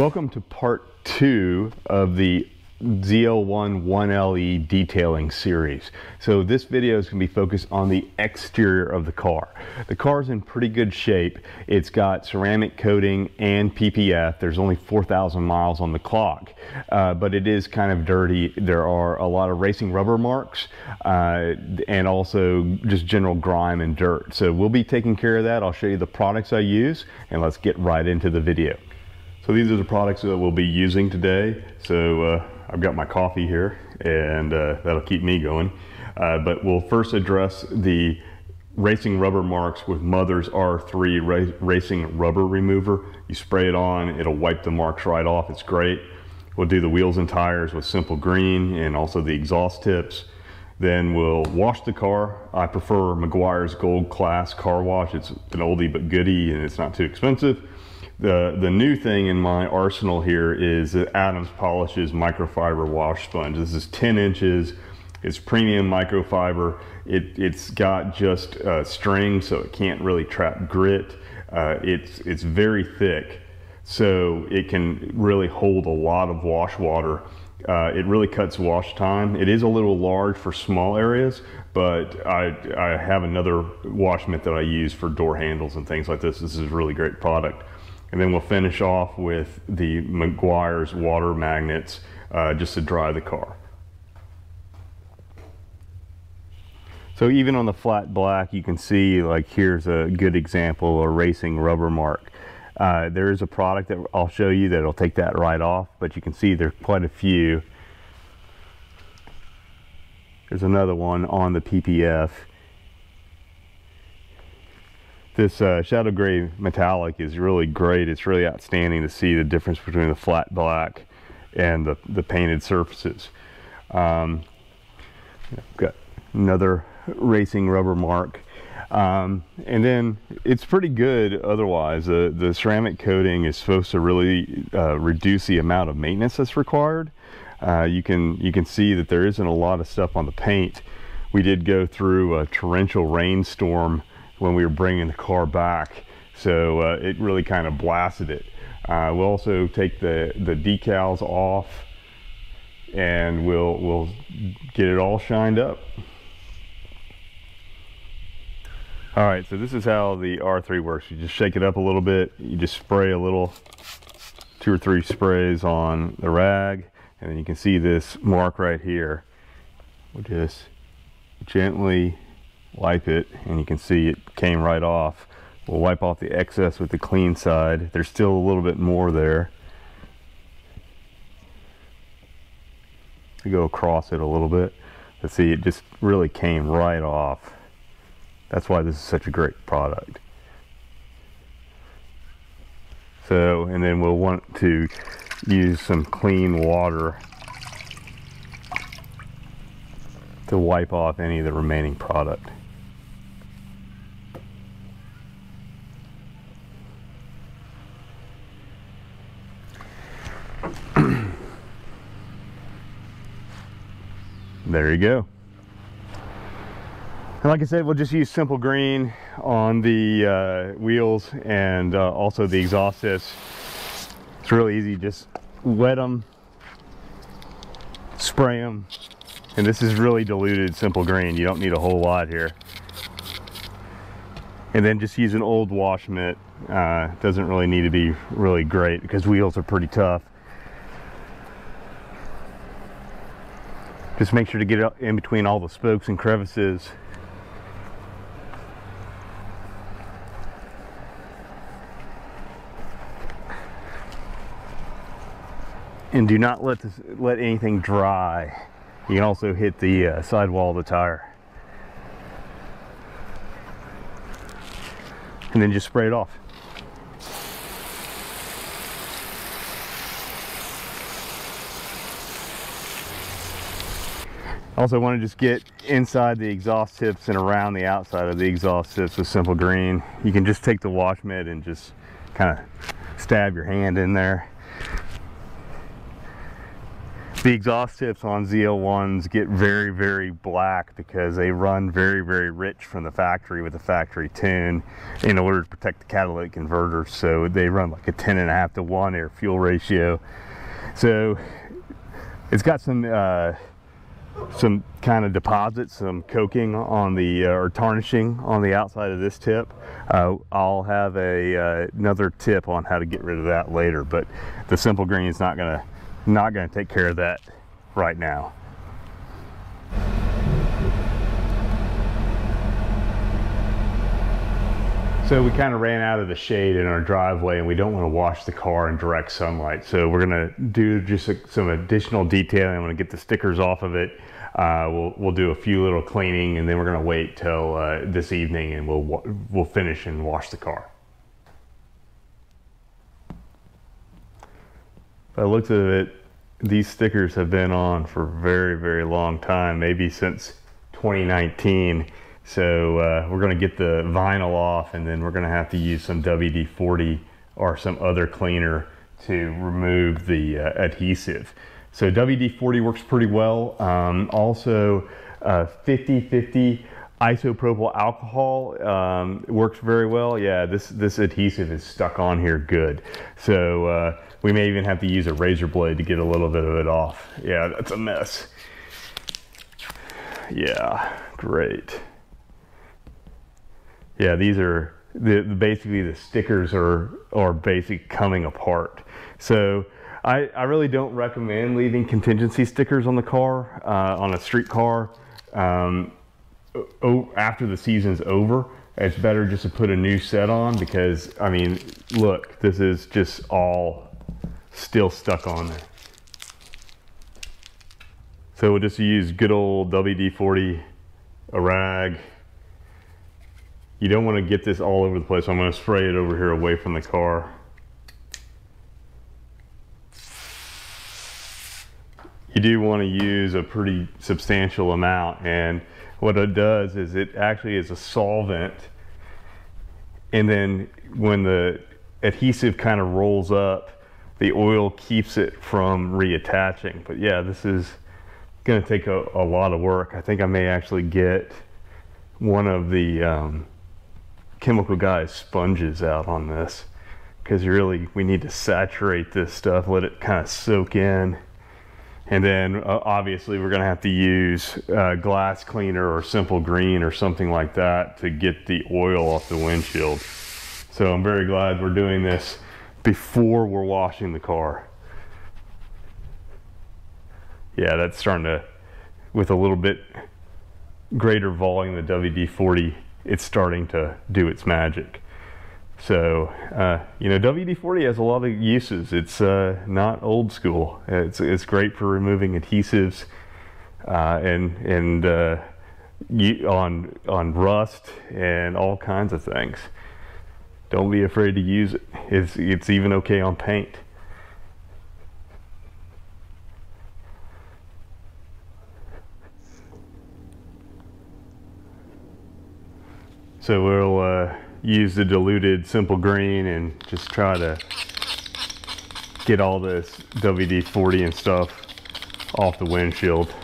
Welcome to part two of the ZL1 1LE detailing series. So this video is going to be focused on the exterior of the car. The car is in pretty good shape. It's got ceramic coating and PPF. There's only 4,000 miles on the clock, uh, but it is kind of dirty. There are a lot of racing rubber marks uh, and also just general grime and dirt. So we'll be taking care of that. I'll show you the products I use and let's get right into the video. So these are the products that we'll be using today. So uh, I've got my coffee here and uh, that'll keep me going. Uh, but we'll first address the racing rubber marks with Mother's R3 ra racing rubber remover. You spray it on, it'll wipe the marks right off. It's great. We'll do the wheels and tires with Simple Green and also the exhaust tips. Then we'll wash the car. I prefer Meguiar's Gold Class car wash. It's an oldie but goodie and it's not too expensive. The, the new thing in my arsenal here is Adams Polishes microfiber wash sponge. This is 10 inches. It's premium microfiber. It, it's got just a string so it can't really trap grit. Uh, it's, it's very thick so it can really hold a lot of wash water. Uh, it really cuts wash time. It is a little large for small areas, but I, I have another wash mitt that I use for door handles and things like this. This is a really great product. And then we'll finish off with the Meguiar's water magnets uh, just to dry the car. So even on the flat black, you can see like here's a good example, of a racing rubber mark. Uh, there is a product that I'll show you that'll take that right off, but you can see there's quite a few. There's another one on the PPF this uh, shadow gray metallic is really great. It's really outstanding to see the difference between the flat black and the, the painted surfaces. Um, got another racing rubber mark. Um, and then it's pretty good otherwise. Uh, the ceramic coating is supposed to really uh, reduce the amount of maintenance that's required. Uh, you can you can see that there isn't a lot of stuff on the paint. We did go through a torrential rainstorm when we were bringing the car back. So uh, it really kind of blasted it. Uh, we'll also take the, the decals off and we'll, we'll get it all shined up. All right, so this is how the R3 works. You just shake it up a little bit. You just spray a little, two or three sprays on the rag. And then you can see this mark right here. We'll just gently wipe it and you can see it came right off. We'll wipe off the excess with the clean side. There's still a little bit more there. go across it a little bit. Let's see, it just really came right off. That's why this is such a great product. So, and then we'll want to use some clean water to wipe off any of the remaining product. There you go. And like I said, we'll just use simple green on the uh, wheels and uh, also the exhaust tips. It's really easy, just wet them, spray them, and this is really diluted simple green. You don't need a whole lot here. And then just use an old wash mitt. Uh, doesn't really need to be really great because wheels are pretty tough. Just make sure to get it in between all the spokes and crevices. And do not let this, let anything dry. You can also hit the uh, sidewall of the tire. And then just spray it off. Also want to just get inside the exhaust tips and around the outside of the exhaust tips with simple green. You can just take the wash mitt and just kind of stab your hand in there. The exhaust tips on ZL1s get very, very black because they run very, very rich from the factory with the factory tune in order to protect the catalytic converters. So they run like a 10 and a half to one air fuel ratio. So it's got some uh, some kind of deposits, some coking on the, uh, or tarnishing on the outside of this tip. Uh, I'll have a uh, another tip on how to get rid of that later, but the simple green is not gonna, not gonna take care of that right now. So we kind of ran out of the shade in our driveway and we don't want to wash the car in direct sunlight. So we're going to do just a, some additional detailing. I'm going to get the stickers off of it. Uh, we'll, we'll do a few little cleaning and then we're going to wait till uh, this evening and we'll, we'll finish and wash the car. By looks of it, these stickers have been on for a very, very long time, maybe since 2019. So uh, we're going to get the vinyl off and then we're going to have to use some WD-40 or some other cleaner to remove the uh, adhesive. So WD-40 works pretty well. Um, also 50-50 uh, isopropyl alcohol um, works very well. Yeah, this, this adhesive is stuck on here good. So uh, we may even have to use a razor blade to get a little bit of it off. Yeah, that's a mess. Yeah, great yeah, these are the, basically the stickers are are basically coming apart. So I, I really don't recommend leaving contingency stickers on the car uh, on a street car um, after the season's over. It's better just to put a new set on because I mean, look, this is just all still stuck on there. So we'll just use good old WD-40, a rag, you don't want to get this all over the place. I'm going to spray it over here away from the car. You do want to use a pretty substantial amount and what it does is it actually is a solvent and then when the adhesive kind of rolls up the oil keeps it from reattaching but yeah this is going to take a, a lot of work I think I may actually get one of the um, chemical guys sponges out on this because you really we need to saturate this stuff, let it kind of soak in. And then uh, obviously we're gonna have to use uh, glass cleaner or simple green or something like that to get the oil off the windshield. So I'm very glad we're doing this before we're washing the car. Yeah, that's starting to, with a little bit greater volume of WD-40 it's starting to do its magic. So, uh, you know, WD-40 has a lot of uses. It's uh, not old school. It's, it's great for removing adhesives uh, and, and uh, on, on rust and all kinds of things. Don't be afraid to use it. It's, it's even okay on paint. So we'll uh, use the diluted simple green and just try to get all this WD-40 and stuff off the windshield.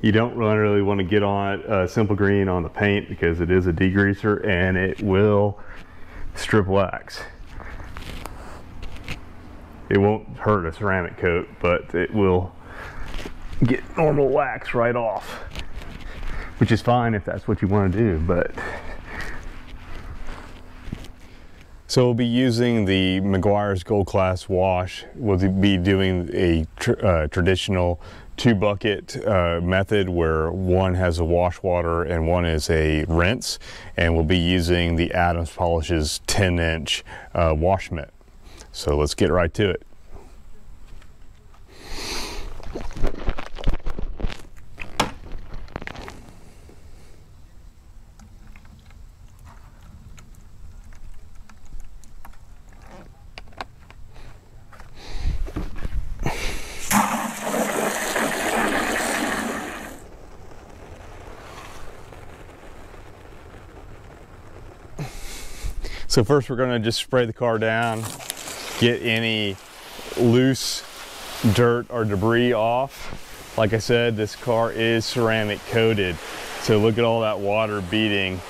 You don't really want to get on uh, simple green on the paint because it is a degreaser and it will strip wax. It won't hurt a ceramic coat, but it will get normal wax right off, which is fine if that's what you want to do, but. So we'll be using the Meguiar's Gold Class wash. We'll be doing a tr uh, traditional two bucket uh, method where one has a wash water and one is a rinse. And we'll be using the Adams Polishes 10 inch uh, wash mitt. So let's get right to it. So first we're gonna just spray the car down, get any loose dirt or debris off. Like I said, this car is ceramic coated. So look at all that water beating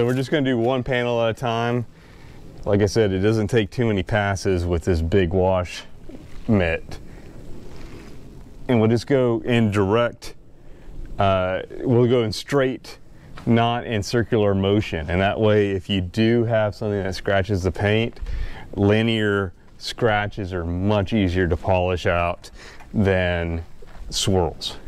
So we're just gonna do one panel at a time. Like I said, it doesn't take too many passes with this big wash mitt. And we'll just go in direct, uh, we'll go in straight, not in circular motion. And that way, if you do have something that scratches the paint, linear scratches are much easier to polish out than swirls.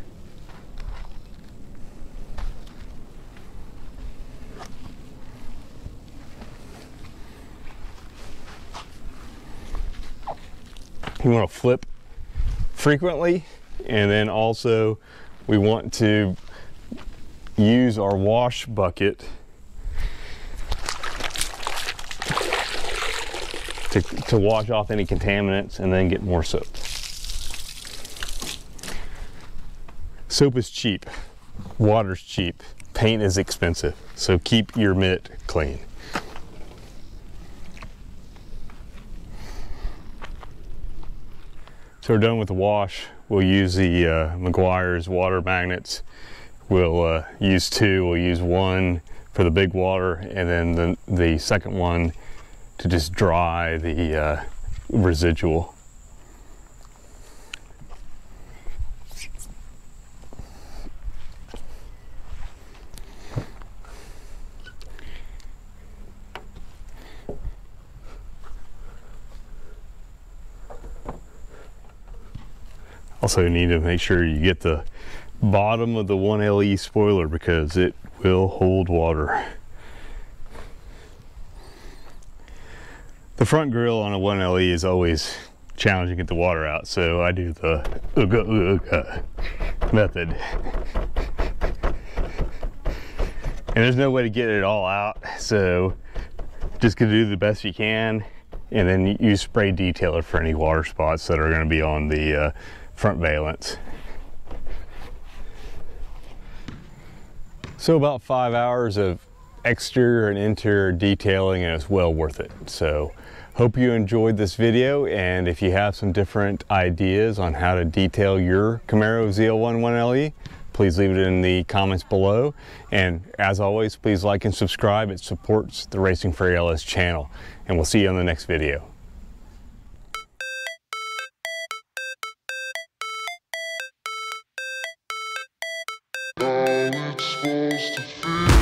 You want to flip frequently and then also we want to use our wash bucket to, to wash off any contaminants and then get more soap. Soap is cheap, water's cheap, paint is expensive, so keep your mitt clean. So we're done with the wash. We'll use the uh, Meguiar's water magnets. We'll uh, use two. We'll use one for the big water and then the, the second one to just dry the uh, residual. Also need to make sure you get the bottom of the 1LE spoiler because it will hold water. The front grill on a 1LE is always challenging to get the water out, so I do the ooga ooga method. And there's no way to get it all out, so just gonna do the best you can and then use spray detailer for any water spots that are gonna be on the uh, front valence. So about five hours of exterior and interior detailing and it's well worth it. So hope you enjoyed this video and if you have some different ideas on how to detail your Camaro ZL1 1LE, please leave it in the comments below. And as always, please like and subscribe. It supports the Racing for ALS channel. And we'll see you on the next video. Supposed to feel